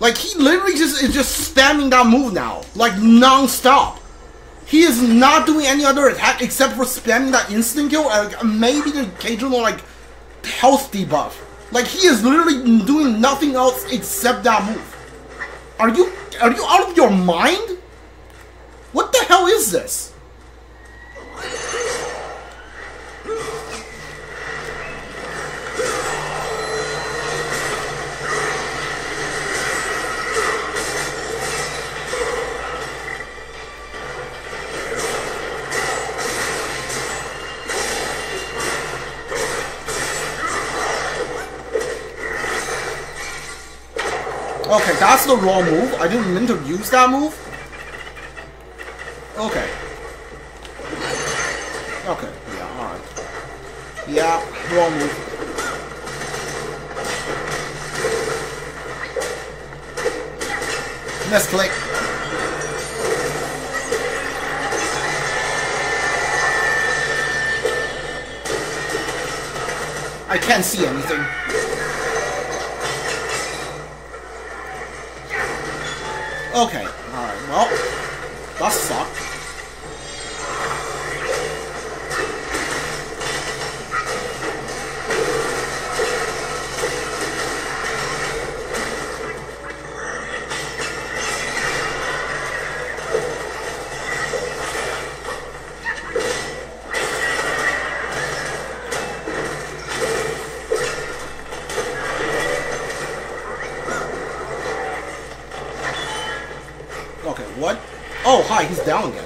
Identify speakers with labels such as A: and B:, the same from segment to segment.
A: Like he literally just is just spamming that move now, like non-stop. He is not doing any other attack except for spamming that instant kill and maybe the occasional like health debuff. Like he is literally doing nothing else except that move. Are you are you out of your mind? What the hell is this? Okay, that's the wrong move. I didn't mean to use that move. Okay. Okay, yeah, alright. Yeah, wrong move. Misclick. I can't see anything. Okay, Oh, hi, he's down again.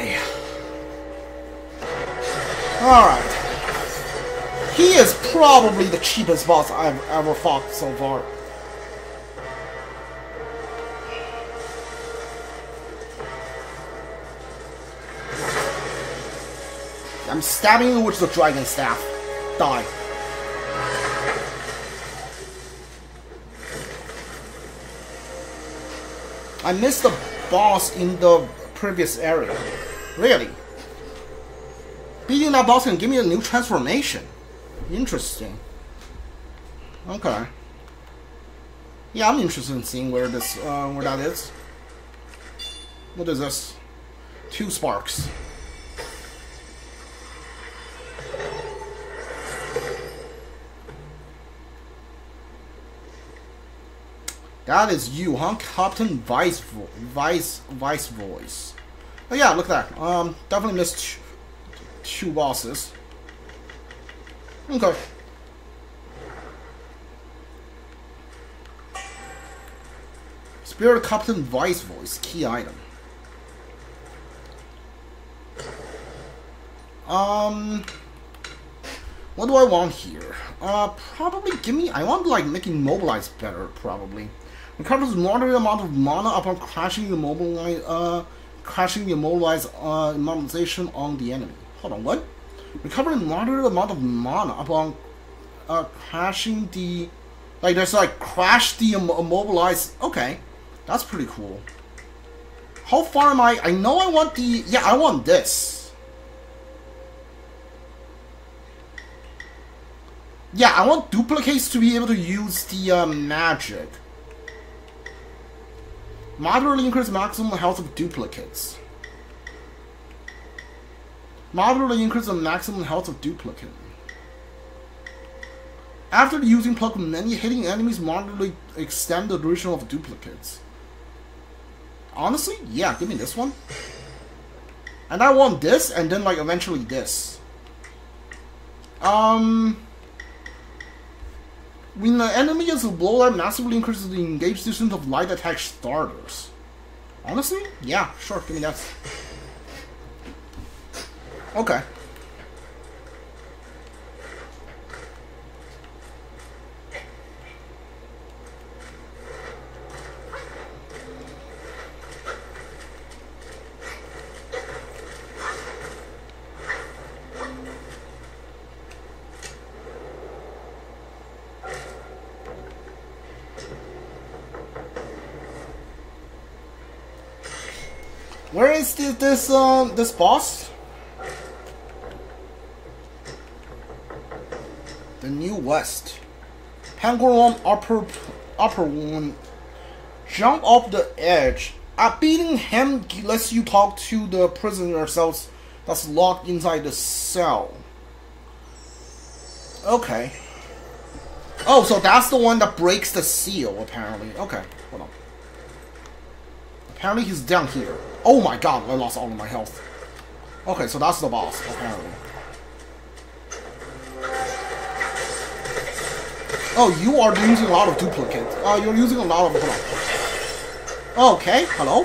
A: Okay. Alright. He is probably the cheapest boss I've ever fought so far. I'm stabbing you with the dragon staff. Die. I missed the boss in the previous area. Really? Beating that boss can give me a new transformation. Interesting. Okay. Yeah, I'm interested in seeing where this, uh, where that is. What is this? Two sparks. That is you, huh? Captain Vice Vo Vice Wise Voice. Oh yeah, look at that. Um, definitely missed two bosses. Okay. Spirit Captain Wise Voice, key item. Um, what do I want here? Uh, probably give me. I want like making mobilize better. Probably recovers moderate amount of mana upon crashing the mobilize. Uh, crashing the immobilize uh, immobilization on the enemy. Hold on, what? Recover a moderate amount of mana upon uh, crashing the Like there's like crash the Im-. Okay, that's pretty cool. How far am I? I know I want the. Yeah, I want this. Yeah, I want duplicates to be able to use the uh, magic. Moderately increase maximum health of duplicates. Moderately increase the maximum health of duplicate. After using pluck, many hitting enemies moderately extend the duration of duplicates. Honestly, yeah, give me this one. And I want this, and then like eventually this. Um, when the enemy is blow that massively increases the engaged distance of light attack starters. Honestly, yeah, sure, give me that. Okay. Where is this um this boss? The New West. Penguin upper upper one. Jump off the edge. Uh, beating him lets you talk to the prisoner cells that's locked inside the cell. Okay. Oh, so that's the one that breaks the seal, apparently. Okay. Apparently he's down here. Oh my god, I lost all of my health. Okay, so that's the boss, apparently. Oh, you are using a lot of duplicates. Oh, you're using a lot of... Hold on. Okay, hello?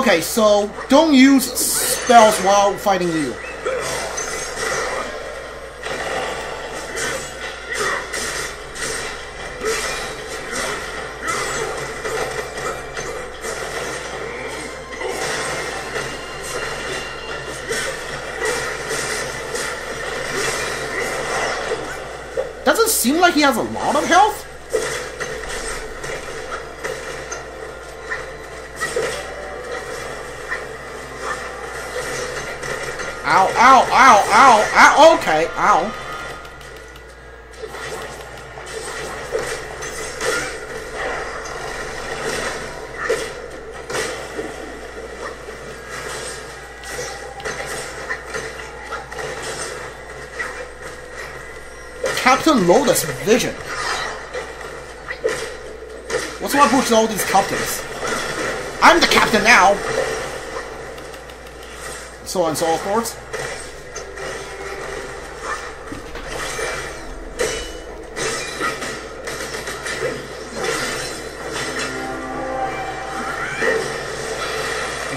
A: Okay, so don't use spells while fighting you. Has a lot of health. Ow, ow, ow, ow, ow, okay, ow. Captain Lotus Vision. What's what pushing all these captains? I'm the captain now! So on and so forth.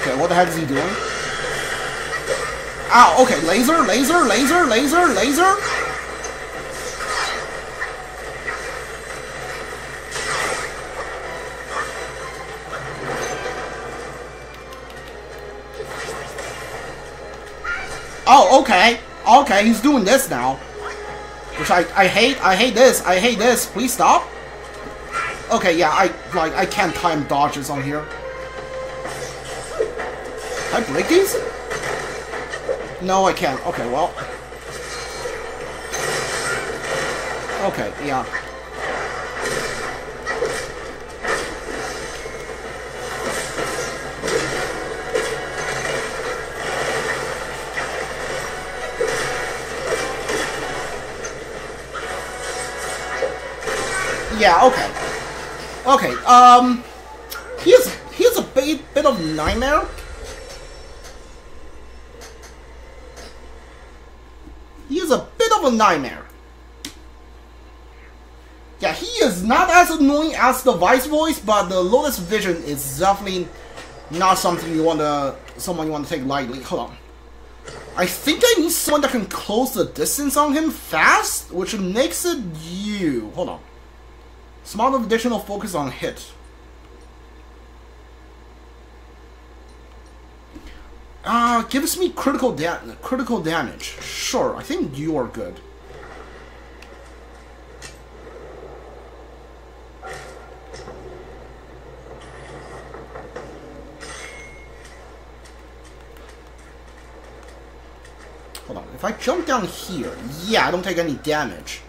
A: Okay, what the heck is he doing? Ow, okay, laser, laser, laser, laser, laser? Okay. Okay, he's doing this now. Which I, I hate, I hate this, I hate this. Please stop. Okay, yeah, I like I can't time dodges on here. Can I break these? No, I can't. Okay, well. Okay, yeah. Yeah, okay. Okay, um... Here's, here's a bit, bit of nightmare. He is a bit of a nightmare. Yeah, he is not as annoying as the Wise Voice, but the Lotus Vision is definitely not something you want to, someone you want to take lightly. Hold on. I think I need someone that can close the distance on him fast, which makes it you. Hold on. Small additional focus on hit. Uh, gives me critical da critical damage. Sure, I think you are good. Hold on, if I jump down here, yeah, I don't take any damage.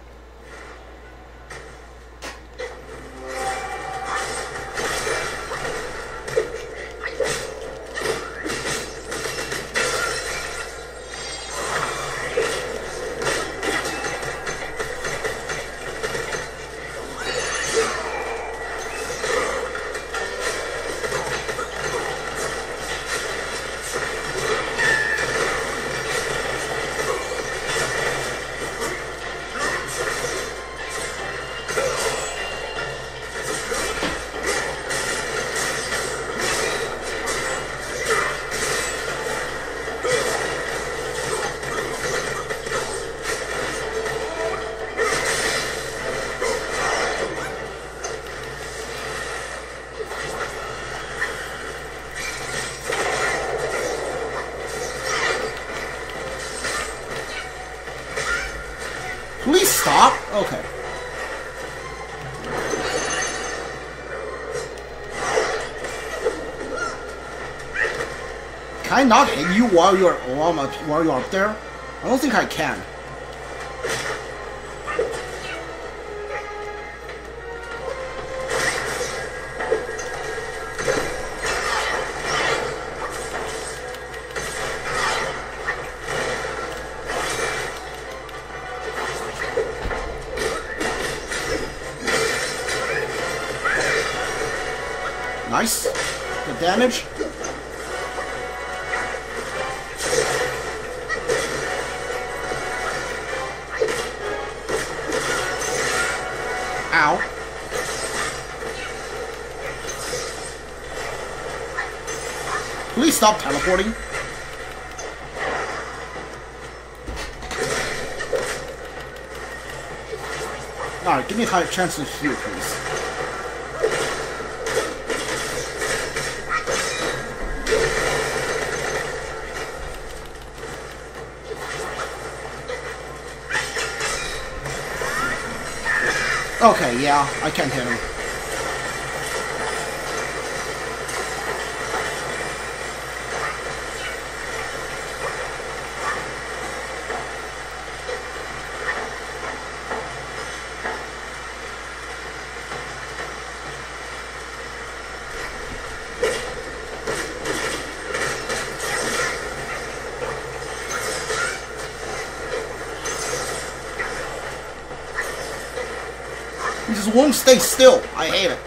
A: Please stop. Okay. Can I not hit you while you're while, I'm while you're up there? I don't think I can. Nice. Good damage. Ow. Please stop teleporting. Alright, give me a chance to heal, please. Okay, yeah, I can hit him. He just won't stay still. I hate it.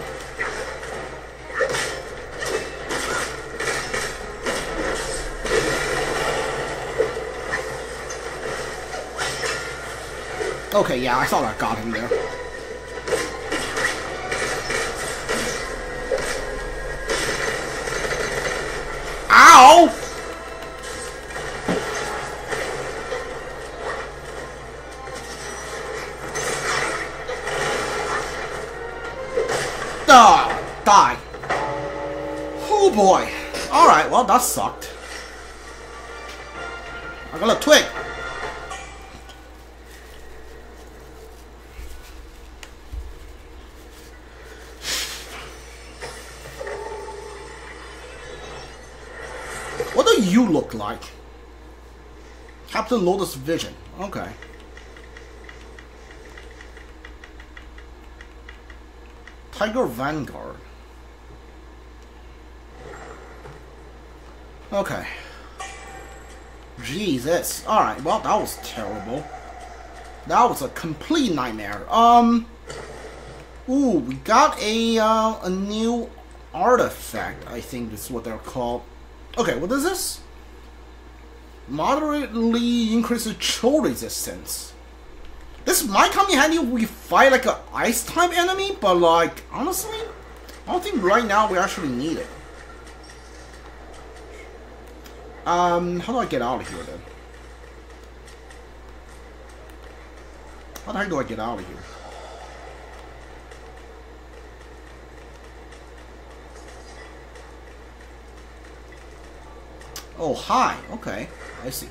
A: Okay, yeah, I thought I got him there. Ow! Oh boy. Alright, well, that sucked. I got a twig. What do you look like? Captain Lotus Vision. Okay. Tiger Vanguard. Okay. Jesus. Alright, well, that was terrible. That was a complete nightmare. Um... Ooh, we got a, uh, a new artifact, I think is what they're called. Okay, what is this? Moderately increases chill resistance. This might come in handy if we fight like an ice type enemy, but like, honestly, I don't think right now we actually need it. Um, how do I get out of here then? How the heck do I get out of here? Oh, hi. Okay, I see.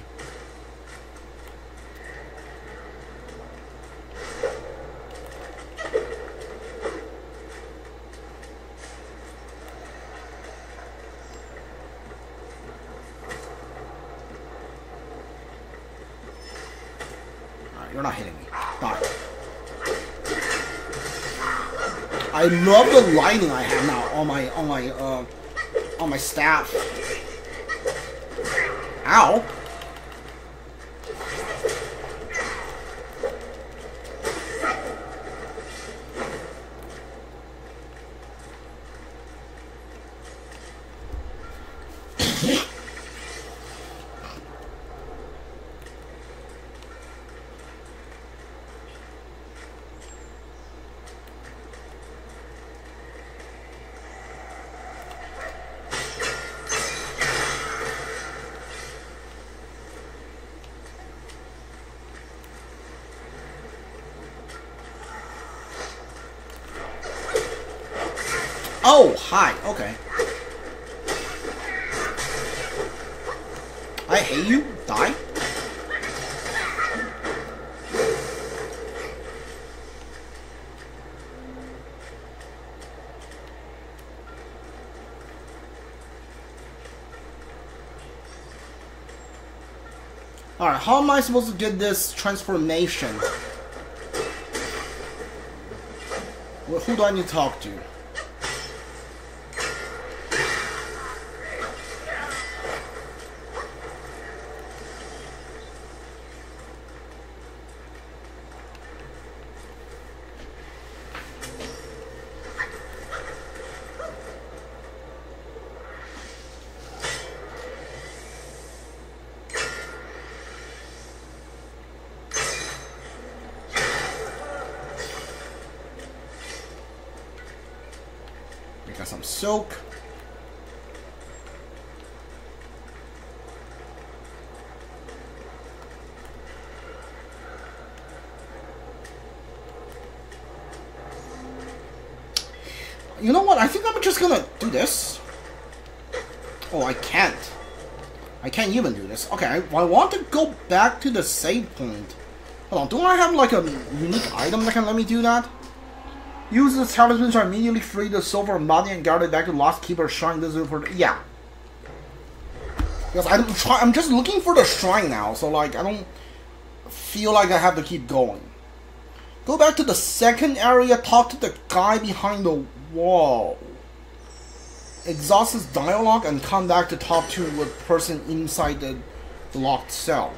A: You're not hitting me. Die. I love the lighting I have now on my on my uh on my staff. Ow. Oh, hi. Okay. I hate you. Die. Alright, how am I supposed to get this transformation? Well, who do I need to talk to? Some soak. You know what? I think I'm just gonna do this. Oh, I can't. I can't even do this. Okay, I, I want to go back to the save point. Hold on, don't I have like a unique item that can let me do that? Use the talisman to immediately free the soul from and guard it back to Lost Keeper Shrine. This is for yeah. Because I'm try I'm just looking for the shrine now, so like I don't feel like I have to keep going. Go back to the second area, talk to the guy behind the wall. Exhaust his dialogue and come back to talk to the person inside the, the locked cell.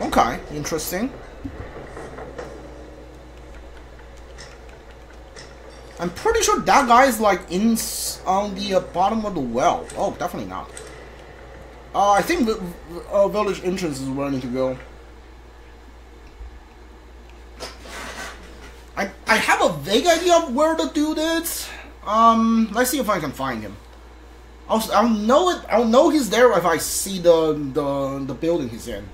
A: Okay, interesting. I'm pretty sure that guy is like in on the uh, bottom of the well. Oh, definitely not. Uh, I think the uh, village entrance is where I need to go. I I have a vague idea of where to do this. Um, let's see if I can find him. I'll I'll know it. I'll know he's there if I see the the the building he's in.